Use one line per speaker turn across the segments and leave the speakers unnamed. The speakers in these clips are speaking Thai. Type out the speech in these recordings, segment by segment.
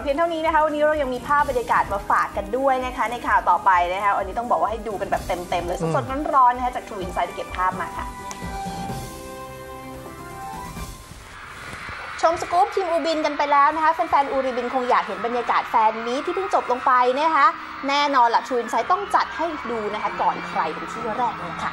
เพียงเท่านี้นะคะ วันนี้เรายังมีภาพบรรยากาศมาฝากกันด้วยนะคะ ในข่าวต่อไปนะคะวันนี้ต้องบอกว่าให้ดูกันแบบเต็มๆเลยสดๆร้อนๆนะคะจาก True Insight ที่เก็บภาพมาค่ะชมสกู๊ปทีมอูบินกันไปแล้วนะคะแฟนๆอูริบินคงอยากเห็นบรรยากาศแฟนนี้ที่เพิ่งจบลงไปนะคะแน่นอนล่ะ True Insight ต้องจัดให้ดูนะคะก่อนใครเป็นที่แรกเลยค่ะ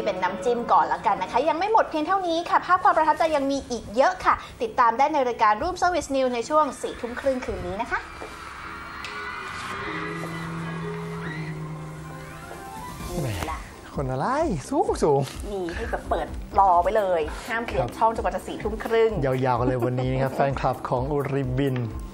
นี่เป็นน้ำจิ้มก่อนละกันนะคะ ยังไม่หมดเพียงเท่านี้ค่ะ ภาพความประทับใจยังมีอีกเยอะค่ะ ติดตามได้ในรายการรูป Service News ในช่วง4ทุ่มครึ่งคืนนี้นะคะนี่แหละ
คนอะไรสูงสูง
มีให้แบบเปิดรอไว้เลย ห้ามเปลี่ยนช่องจนกว่าจะสี่ทุ่มครึ่ง
ยาวๆกันเลยวันนี้นะครับ แฟนคลับของอุริบิน
ค่ะใช่